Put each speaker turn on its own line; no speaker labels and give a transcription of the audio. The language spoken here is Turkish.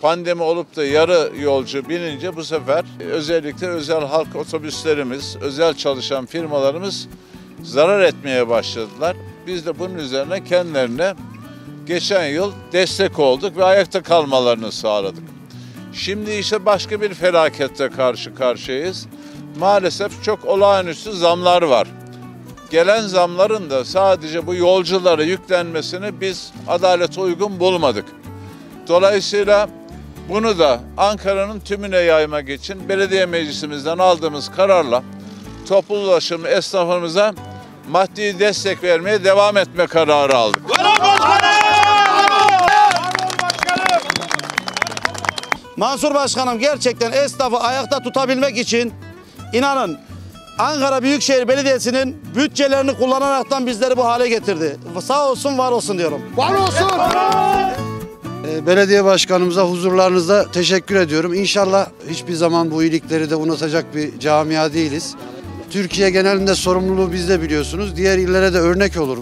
Pandemi olup da yarı yolcu binince bu sefer özellikle özel halk otobüslerimiz, özel çalışan firmalarımız zarar etmeye başladılar. Biz de bunun üzerine kendilerine geçen yıl destek olduk ve ayakta kalmalarını sağladık. Şimdi ise başka bir felakette karşı karşıyayız. Maalesef çok olağanüstü zamlar var. Gelen zamların da sadece bu yolculara yüklenmesini biz adalete uygun bulmadık. Dolayısıyla bunu da Ankara'nın tümüne yaymak için belediye meclisimizden aldığımız kararla toplu ulaşım esnafımıza maddi destek vermeye devam etme kararı aldık.
Mansur Başkanım gerçekten esnafı ayakta tutabilmek için inanın Ankara Büyükşehir Belediyesi'nin bütçelerini kullanaraktan bizleri bu hale getirdi. Sağ olsun var olsun diyorum.
Var olsun.
Ee, Belediye başkanımıza huzurlarınızda teşekkür ediyorum. İnşallah hiçbir zaman bu iyilikleri de unutacak bir camia değiliz. Türkiye genelinde sorumluluğu bizde biliyorsunuz. Diğer illere de örnek olur.